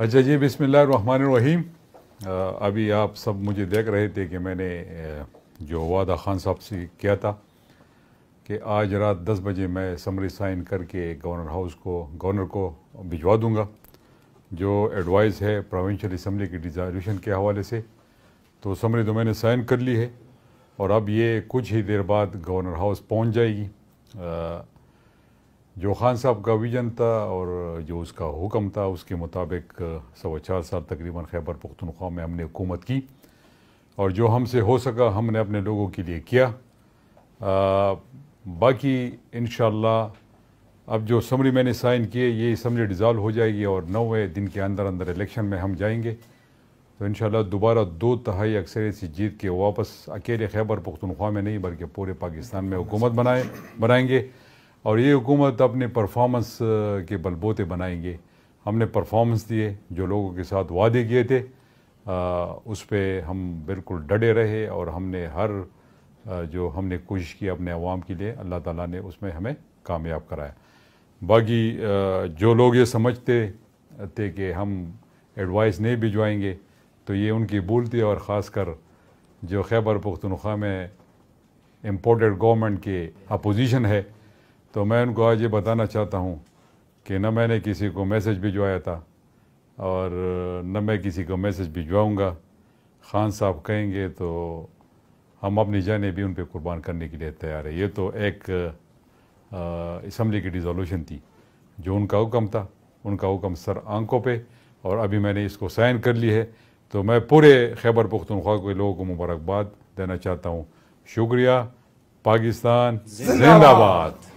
अच्छा जी अ, अभी आप सब मुझे देख रहे थे कि मैंने जो वादा खान साहब से किया था कि आज रात 10 बजे मैं समरी साइन करके गवर्नर हाउस को गवर्नर को भिजवा दूँगा जो एडवाइस है प्रोविंशियल असम्बली की डिजाल्यूशन के हवाले से। तो समरी तो मैंने साइन कर ली है और अब ये कुछ ही देर बाद गवर्नर हाउस पहुँच जाएगी। अ, जो खान साहब का विजन था और जो उसका हुक्म था उसके मुताबिक सवा चार साल तकरीबन खैबर पख्तनख्वा में हमने हुकूमत की और जो हमसे हो सका हमने अपने लोगों के लिए किया। आ, बाकी इन अब जो समरी मैंने साइन किए ये समरी डिज़ाल्व हो जाएगी और नौवे दिन के अंदर अंदर इलेक्शन में हम जाएँगे। तो इन दोबारा दो तहाई अक्सरियत से जीत के वापस अकेले खैबर पख्तनख्वा में नहीं बल्कि पूरे पाकिस्तान में हुकूमत बनाए बनाएँगे। और ये हुकूमत अपने परफॉर्मेंस के बलबोते बनाएँगे। हमने परफॉर्मेंस दिए जो लोगों के साथ वादे किए थे। आ, उस पर हम बिल्कुल डटे रहे और हमने हर जो हमने कोशिश की अपने अवाम के लिए अल्लाह ताला ने उसमें हमें कामयाब कराया। बाकी जो लोग ये समझते थे कि हम एडवाइस नहीं भिजवाएँगे तो ये उनकी भूल थी और ख़ास कर जो खैबर पुख्तनख्वा में इम्पोर्टेड गवर्नमेंट के अपोजिशन है तो मैं उनको आज ये बताना चाहता हूँ कि न मैंने किसी को मैसेज भिजवाया था और न मैं किसी को मैसेज भिजवाऊँगा। खान साहब कहेंगे तो हम अपनी जाने भी उन पर कुर्बान करने के लिए तैयार है। ये तो एक इसम्बली की डिज़ोल्यूशन थी जो उनका हुक्म था। उनका हुक्म सर आँखों पे और अभी मैंने इसको साइन कर ली है। तो मैं पूरे खैबर पुख्तनख्वा के लोगों को मुबारकबाद देना चाहता हूँ। शुक्रिया पाकिस्तान जिंदाबाद।